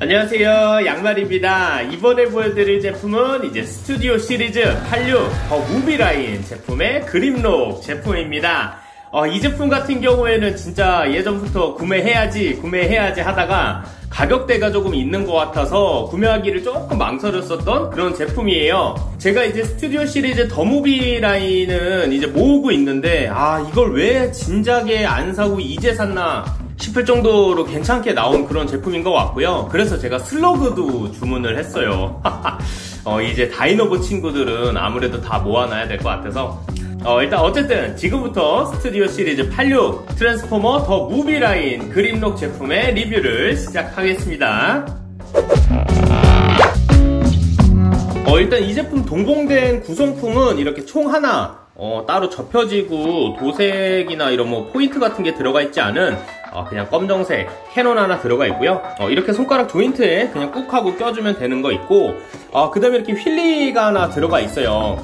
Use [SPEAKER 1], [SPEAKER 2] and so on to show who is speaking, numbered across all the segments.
[SPEAKER 1] 안녕하세요. 양말입니다. 이번에 보여드릴 제품은 이제 스튜디오 시리즈 86 The Movie 라인 제품의 그림록 제품입니다. 어, 이 제품 같은 경우에는 진짜 예전부터 구매해야지 구매해야지 하다가 가격대가 조금 있는 것 같아서 구매하기를 조금 망설였었던 그런 제품이에요. 제가 이제 스튜디오 시리즈 The Movie 라인은 이제 모으고 있는데 아 이걸 왜 진작에 안 사고 이제 샀나 싶을 정도로 괜찮게 나온 그런 제품인 것 같고요. 그래서 제가 슬러그도 주문을 했어요. 어, 이제 다이노봇 친구들은 아무래도 다 모아놔야 될 것 같아서 어, 일단 어쨌든 지금부터 스튜디오 시리즈 86 트랜스포머 The Movie 라인 그림록 제품의 리뷰를 시작하겠습니다. 어, 일단 이 제품 동봉된 구성품은 이렇게 총 하나 어, 따로 접혀지고 도색이나 이런 뭐 포인트 같은 게 들어가 있지 않은 어, 그냥 검정색 cannon 하나 들어가 있고요. 어, 이렇게 손가락 조인트에 그냥 꾹 하고 껴주면 되는 거 있고 어, 그 다음에 이렇게 휠리가 하나 들어가 있어요.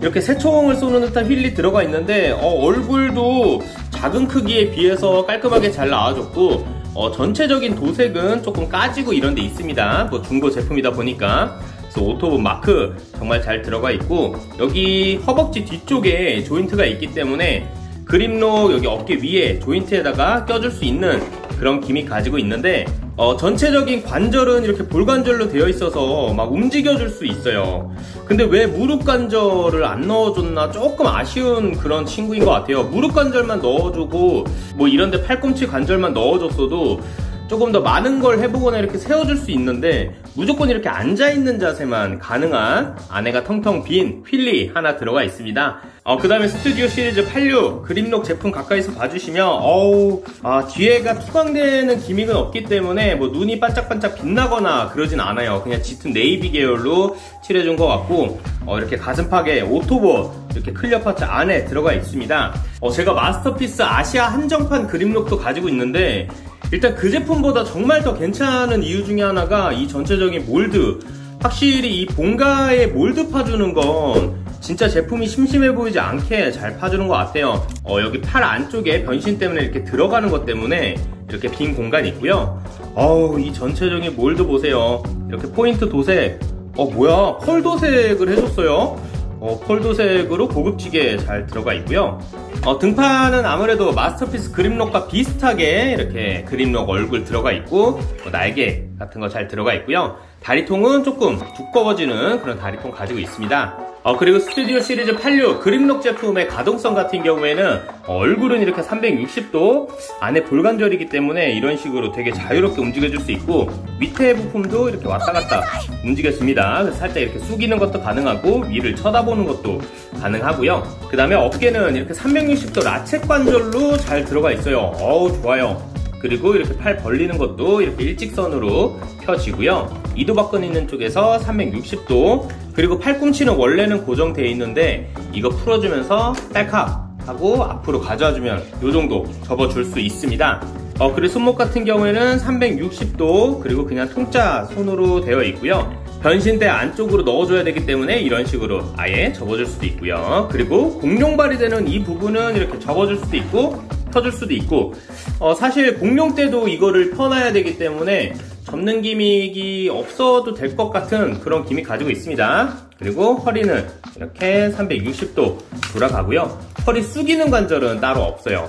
[SPEAKER 1] 이렇게 새총을 쏘는 듯한 휠리 들어가 있는데 어, 얼굴도 작은 크기에 비해서 깔끔하게 잘 나와줬고 어, 전체적인 도색은 조금 까지고 이런 데 있습니다. 뭐 중고 제품이다 보니까 그래서 오토본 마크 정말 잘 들어가 있고 여기 허벅지 뒤쪽에 조인트가 있기 때문에 그립록 여기 어깨 위에 조인트에다가 껴줄 수 있는 그런 gimmick 가지고 있는데 어, 전체적인 관절은 이렇게 볼관절로 되어 있어서 막 움직여줄 수 있어요. 근데 왜 무릎 관절을 안 넣어줬나 조금 아쉬운 그런 친구인 것 같아요. 무릎 관절만 넣어주고 뭐 이런데 팔꿈치 관절만 넣어줬어도 조금 더 많은 걸 해보거나 이렇게 세워줄 수 있는데 무조건 이렇게 앉아있는 자세만 가능한 안에가 텅텅 빈 휠리 하나 들어가 있습니다. 어, 그 다음에 스튜디오 시리즈 86 그림록 제품 가까이서 봐주시면 어우 아, 뒤에가 투광되는 gimmick은 없기 때문에 뭐 눈이 반짝반짝 빛나거나 그러진 않아요. 그냥 짙은 네이비 계열로 칠해준 것 같고 어, 이렇게 가슴팍에 오토봇 이렇게 clear parts 안에 들어가 있습니다. 어, 제가 마스터피스 아시아 한정판 그림록도 가지고 있는데 일단 그 제품보다 정말 더 괜찮은 이유 중에 하나가 이 전체적인 몰드. 확실히 이 본가에 몰드 파주는 건 진짜 제품이 심심해 보이지 않게 잘 파주는 것 같아요. 어, 여기 팔 안쪽에 변신 때문에 이렇게 들어가는 것 때문에 이렇게 빈 공간이 있고요. 어우 이 전체적인 몰드 보세요. 이렇게 포인트 도색. 어 뭐야? 펄 도색을 해줬어요. 어, 폴도색으로 고급지게 잘 들어가 있고요. 어, 등판은 아무래도 마스터피스 그립록과 비슷하게 이렇게 그립록 얼굴 들어가 있고 뭐 날개 같은 거 잘 들어가 있고요. 다리통은 조금 두꺼워지는 그런 다리통 가지고 있습니다. 어, 그리고 스튜디오 시리즈 86 그립록 제품의 가동성 같은 경우에는 얼굴은 이렇게 360도 안에 볼관절이기 때문에 이런 식으로 되게 자유롭게 움직여줄 수 있고 밑에 부품도 이렇게 왔다 갔다 움직여집니다. 살짝 이렇게 숙이는 것도 가능하고 위를 쳐다보는 것도 가능하고요. 그 다음에 어깨는 이렇게 360도 라쳇 관절로 잘 들어가 있어요. 어우 좋아요. 그리고 이렇게 팔 벌리는 것도 이렇게 일직선으로 펴지고요. 이도박근 있는 쪽에서 360도 그리고 팔꿈치는 원래는 고정되어 있는데 이거 풀어주면서 딸칵 하고 앞으로 가져와주면 이 정도 접어줄 수 있습니다. 어, 그리고 손목 같은 경우에는 360도 그리고 그냥 통짜 손으로 되어 있고요. 변신대 안쪽으로 넣어줘야 되기 때문에 이런 식으로 아예 접어줄 수도 있고요. 그리고 공룡 발이 되는 이 부분은 이렇게 접어줄 수도 있고 펴줄 수도 있고 어, 사실 공룡 때도 이거를 펴놔야 되기 때문에 접는 기믹이 없어도 될 것 같은 그런 기믹 가지고 있습니다. 그리고 허리는 이렇게 360도 돌아가고요. 허리 숙이는 관절은 따로 없어요.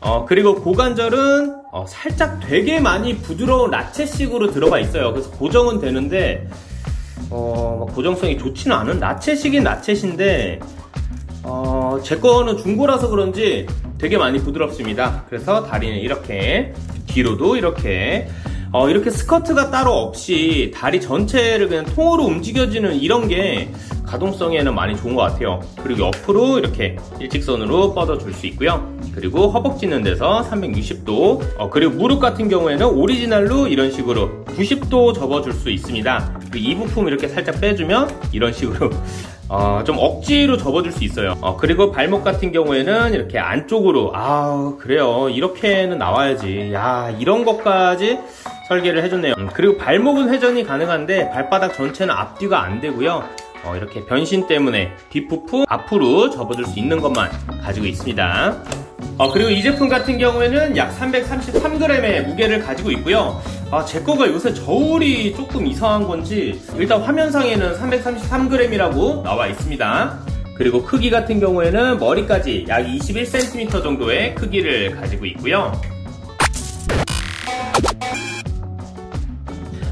[SPEAKER 1] 어, 그리고 고관절은 어, 살짝 되게 많이 부드러운 라체식으로 들어가 있어요. 그래서 고정은 되는데 어, 고정성이 좋지는 않은 라체식인 라체인데 어, 제 거는 중고라서 그런지 되게 많이 부드럽습니다. 그래서 다리는 이렇게 뒤로도 이렇게 어, 이렇게 스커트가 따로 없이 다리 전체를 그냥 통으로 움직여지는 이런 게 가동성에는 많이 좋은 것 같아요. 그리고 옆으로 이렇게 일직선으로 뻗어줄 수 있고요. 그리고 허벅지 있는 데서 360도 어, 그리고 무릎 같은 경우에는 오리지널로 이런 식으로 90도 접어줄 수 있습니다. 이 부품 이렇게 살짝 빼주면 이런 식으로 어, 좀 억지로 접어줄 수 있어요. 어, 그리고 발목 같은 경우에는 이렇게 안쪽으로 아 그래요. 이렇게는 나와야지. 야 이런 것까지 설계를 해줬네요. 음, 그리고 발목은 회전이 가능한데 발바닥 전체는 앞뒤가 안 되고요. 어, 이렇게 변신 때문에 뒷부품 앞으로 접어줄 수 있는 것만 가지고 있습니다. 어, 그리고 이 제품 같은 경우에는 약 333g의 무게를 가지고 있고요 아, 제 거가 요새 저울이 조금 이상한 건지 일단 화면상에는 333g이라고 나와 있습니다. 그리고 크기 같은 경우에는 머리까지 약 21cm 정도의 크기를 가지고 있고요.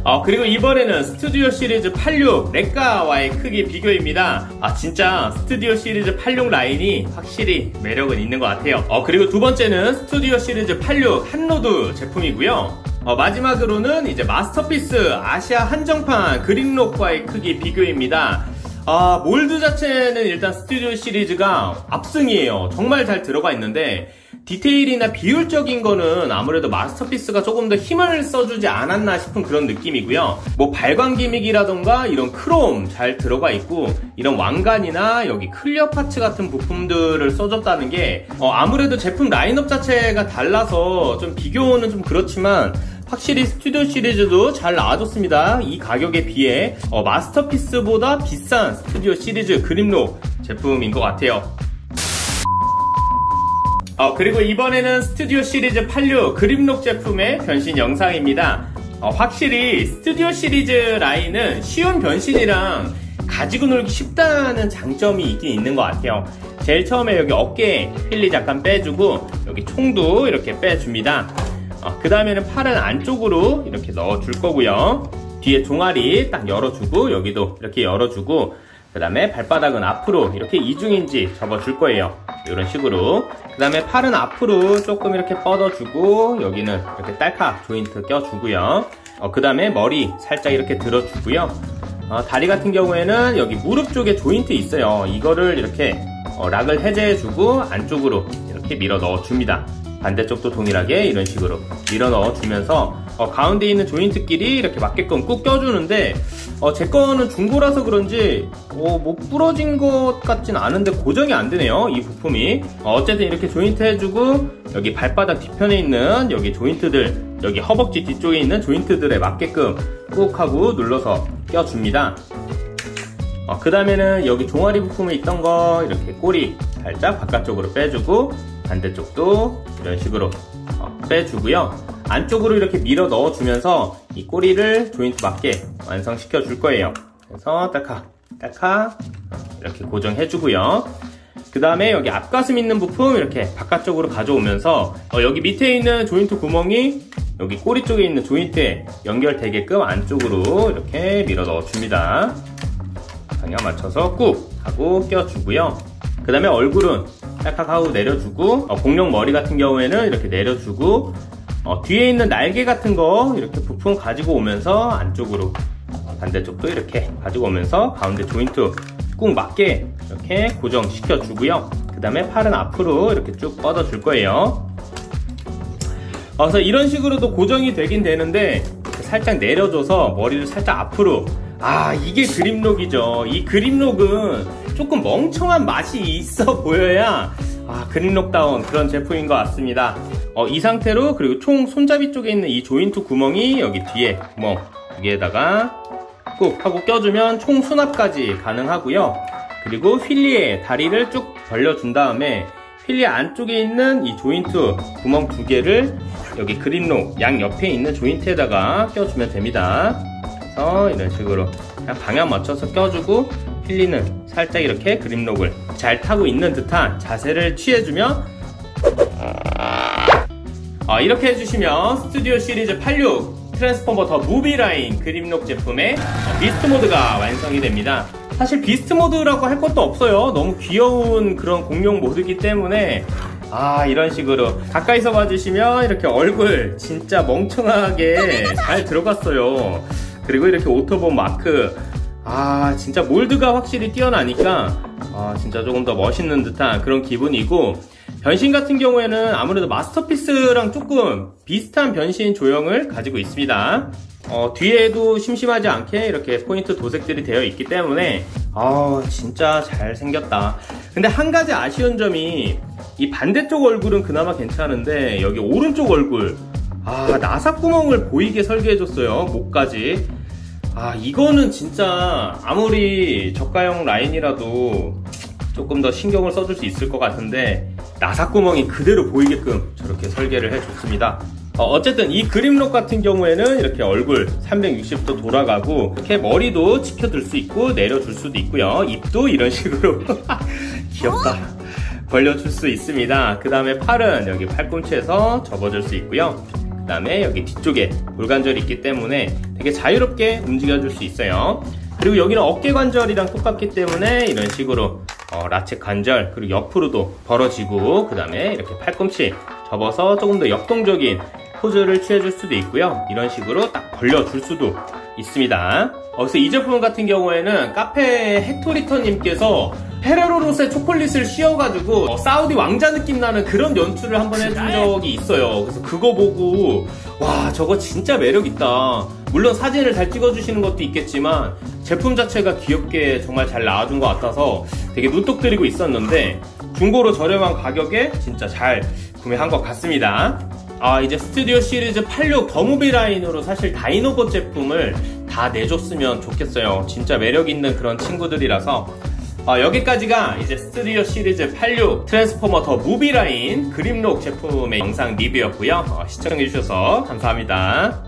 [SPEAKER 1] 어, 그리고 이번에는 스튜디오 시리즈 86 렉가와의 크기 비교입니다. 아, 진짜 스튜디오 시리즈 86 라인이 확실히 매력은 있는 것 같아요. 어, 그리고 두 번째는 스튜디오 시리즈 86 핫로드 제품이고요. 어, 마지막으로는 이제 마스터피스 아시아 한정판 그림록과의 크기 비교입니다. 아, 몰드 자체는 일단 스튜디오 시리즈가 압승이에요. 정말 잘 들어가 있는데 디테일이나 비율적인 거는 아무래도 마스터피스가 조금 더 힘을 써주지 않았나 싶은 그런 느낌이고요. 뭐 발광 gimmick이라던가 이런 크롬 잘 들어가 있고 이런 왕관이나 여기 clear parts 같은 부품들을 써줬다는 게 어, 아무래도 제품 라인업 자체가 달라서 좀 비교는 좀 그렇지만 확실히 스튜디오 시리즈도 잘 나와줬습니다. 이 가격에 비해 어, 마스터피스보다 비싼 스튜디오 시리즈 그림록 제품인 것 같아요. 어, 그리고 이번에는 스튜디오 시리즈 86 그림록 제품의 변신 영상입니다. 어, 확실히 스튜디오 시리즈 라인은 쉬운 변신이랑 가지고 놀기 쉽다는 장점이 있긴 있는 것 같아요. 제일 처음에 여기 어깨에 힐리 잠깐 빼주고 여기 총도 이렇게 빼줍니다. 어, 그 다음에는 팔은 안쪽으로 이렇게 넣어줄 거고요. 뒤에 종아리 딱 열어주고 여기도 이렇게 열어주고 그 다음에 발바닥은 앞으로 이렇게 이중인지 접어줄 거예요. 이런 식으로. 그 다음에 팔은 앞으로 조금 이렇게 뻗어주고 여기는 이렇게 딸카 조인트 껴주고요. 어, 그 다음에 머리 살짝 이렇게 들어주고요. 어, 다리 같은 경우에는 여기 무릎 쪽에 조인트 있어요. 이거를 이렇게 어, 락을 해제해주고 안쪽으로 이렇게 밀어 넣어줍니다. 반대쪽도 동일하게 이런 식으로 밀어 넣어주면서 어, 가운데 있는 조인트끼리 이렇게 맞게끔 꾹 껴주는데 어, 제 거는 중고라서 그런지 어, 뭐 부러진 것 같진 않은데 고정이 안 되네요 이 부품이. 어, 쨌든 이렇게 조인트 해주고 여기 발바닥 뒤편에 있는 여기 조인트들 여기 허벅지 뒤쪽에 있는 조인트들에 맞게끔 꾹 하고 눌러서 껴줍니다. 어, 그 다음에는 여기 종아리 부품에 있던 거 이렇게 꼬리 살짝 바깥쪽으로 빼주고 반대쪽도 이런 식으로 어, 빼주고요. 안쪽으로 이렇게 밀어 넣어주면서 이 꼬리를 조인트 맞게 완성시켜 줄 거예요. 그래서 딱하, 딱하 이렇게 고정해주고요. 그 다음에 여기 앞가슴 있는 부품 이렇게 바깥쪽으로 가져오면서 어, 여기 밑에 있는 조인트 구멍이 여기 꼬리 쪽에 있는 조인트에 연결되게끔 안쪽으로 이렇게 밀어 넣어줍니다. 방향 맞춰서 꾹 하고 껴주고요. 그 다음에 얼굴은 짝짝 하고 내려주고 어, 공룡 머리 같은 경우에는 이렇게 내려주고 어, 뒤에 있는 날개 같은 거 이렇게 부품 가지고 오면서 안쪽으로 반대쪽도 이렇게 가지고 오면서 가운데 조인트 꾹 맞게 이렇게 고정시켜 주고요. 그 다음에 팔은 앞으로 이렇게 쭉 뻗어 줄 거예요. 어, 그래서 이런 식으로도 고정이 되긴 되는데 살짝 내려줘서 머리를 살짝 앞으로. 아 이게 그립록이죠. 이 그립록은 조금 멍청한 맛이 있어 보여야 아, 그린록다운 그런 제품인 것 같습니다. 어, 이 상태로 그리고 총 손잡이 쪽에 있는 이 조인트 구멍이 여기 뒤에 구멍 두 개에다가 꾹 하고 껴주면 총 수납까지 가능하고요. 그리고 휠리에 다리를 쭉 벌려준 다음에 휠리 안쪽에 있는 이 조인트 구멍 두 개를 여기 그린록 양 옆에 있는 조인트에다가 껴주면 됩니다. 그래서 이런 식으로 그냥 방향 맞춰서 껴주고 필리는 살짝 이렇게 그립록을 잘 타고 있는 듯한 자세를 취해주면 어, 이렇게 해주시면 스튜디오 시리즈 86 트랜스포머 The Movie 라인 그림록 제품의 beast 모드가 완성이 됩니다. 사실 beast 모드라고 할 것도 없어요. 너무 귀여운 그런 공룡 모드이기 때문에 아 이런 식으로 가까이서 봐주시면 이렇게 얼굴 진짜 멍청하게 잘 들어갔어요. 그리고 이렇게 오토봇 마크 아 진짜 몰드가 확실히 뛰어나니까 아 진짜 조금 더 멋있는 듯한 그런 기분이고 변신 같은 경우에는 아무래도 마스터피스랑 조금 비슷한 변신 조형을 가지고 있습니다. 어, 뒤에도 심심하지 않게 이렇게 포인트 도색들이 되어 있기 때문에 아 진짜 잘 생겼다. 근데 한 가지 아쉬운 점이 이 반대쪽 얼굴은 그나마 괜찮은데 여기 오른쪽 얼굴 아 나사구멍을 보이게 설계해줬어요 목까지 아 이거는 진짜 아무리 저가형 라인이라도 조금 더 신경을 써줄 수 있을 것 같은데 나사구멍이 그대로 보이게끔 저렇게 설계를 해줬습니다 어, 쨌든이 그림록 같은 경우에는 이렇게 얼굴 360도 돌아가고 이렇게 머리도 치켜둘 수 있고 내려줄 수도 있고요. 입도 이런 식으로 귀엽다. 벌려줄 수 있습니다. 그 다음에 팔은 여기 팔꿈치에서 접어줄 수 있고요. 그 다음에 여기 뒤쪽에 골관절이 있기 때문에 되게 자유롭게 움직여줄 수 있어요. 그리고 여기는 어깨 관절이랑 똑같기 때문에 이런 식으로 어, 라체 관절 그리고 옆으로도 벌어지고 그 다음에 이렇게 팔꿈치 접어서 조금 더 역동적인 포즈를 취해줄 수도 있고요. 이런 식으로 딱 벌려줄 수도 있습니다. 어, 그래서 이 제품 같은 경우에는 카페 헥토리터님께서 페레로로스의 초콜릿을 씌워가지고 어, 사우디 왕자 느낌 나는 그런 연출을 한번 해준 적이 있어요. 그래서 그거 보고 와 저거 진짜 매력 있다. 물론 사진을 잘 찍어주시는 것도 있겠지만 제품 자체가 귀엽게 정말 잘 나와준 것 같아서 되게 눈독 들이고 있었는데 중고로 저렴한 가격에 진짜 잘 구매한 것 같습니다. 아 이제 스튜디오 시리즈 86 The Movie 라인으로 사실 다이노봇 제품을 다 내줬으면 좋겠어요. 진짜 매력 있는 그런 친구들이라서 어, 여기까지가 이제 스튜디오 시리즈 86 트랜스포머 The Movie 라인 그림록 제품의 영상 리뷰였고요. 어, 시청해주셔서 감사합니다.